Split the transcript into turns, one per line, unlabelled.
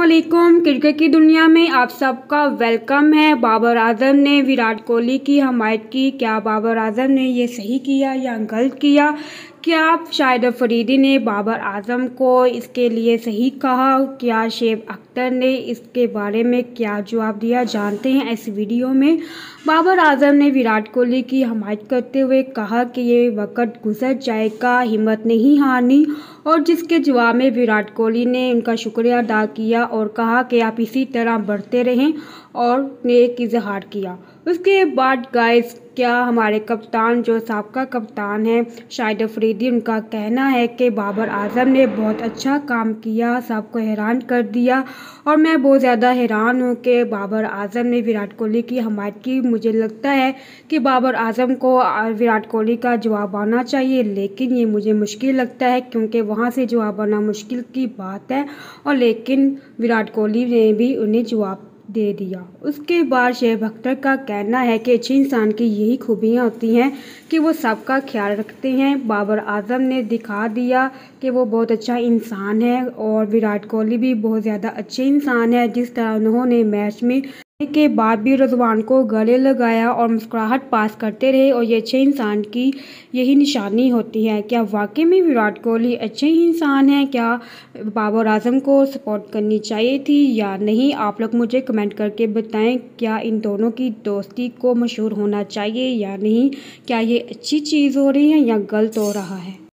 असलकुम क्रिकेट की दुनिया में आप सबका वेलकम है। बाबर आज़म ने, विराट कोहली की, हमायत की। क्या बाबर आज़म ने ये सही किया या गलत किया? क्या शाहिद फरीदी ने बाबर आज़म को इसके लिए सही कहा? क्या शेब अख्तर ने इसके बारे में क्या जवाब दिया? जानते हैं इस वीडियो में बाबर आज़म ने विराट कोहली की हमायत करते हुए कहा कि ये वक्त गुजर जाएगा, हिम्मत नहीं हारनी। और जिसके जवाब में विराट कोहली ने उनका शुक्रिया अदा किया और कहा कि आप इसी तरह बढ़ते रहें और नेक इजहार किया। उसके बाद गाइस क्या हमारे कप्तान जो सबका कप्तान है, शाहिद अफरीदी, उनका कहना है कि बाबर आज़म ने बहुत अच्छा काम किया, सबको हैरान कर दिया। और मैं बहुत ज़्यादा हैरान हूँ कि बाबर आज़म ने विराट कोहली की हमायत की। मुझे लगता है कि बाबर आज़म को विराट कोहली का जवाब आना चाहिए, लेकिन ये मुझे मुश्किल लगता है क्योंकि वहाँ से जवाब आना मुश्किल की बात है। और लेकिन विराट कोहली ने भी उन्हें जवाब दे दिया। उसके बाद शेब अख्तर का कहना है कि अच्छे इंसान की यही खूबियाँ होती हैं कि वो सबका ख्याल रखते हैं। बाबर आज़म ने दिखा दिया कि वो बहुत अच्छा इंसान है और विराट कोहली भी बहुत ज़्यादा अच्छे इंसान है। जिस तरह उन्होंने मैच में के बाद भी रजवान को गले लगाया और मुस्कुराहट पास करते रहे और ये अच्छे इंसान की यही निशानी होती है। क्या वाकई में विराट कोहली अच्छे ही इंसान हैं? क्या बाबर आज़म को सपोर्ट करनी चाहिए थी या नहीं? आप लोग मुझे कमेंट करके बताएँ, क्या इन दोनों की दोस्ती को मशहूर होना चाहिए या नहीं? क्या ये अच्छी चीज़ हो रही है या गलत हो रहा है?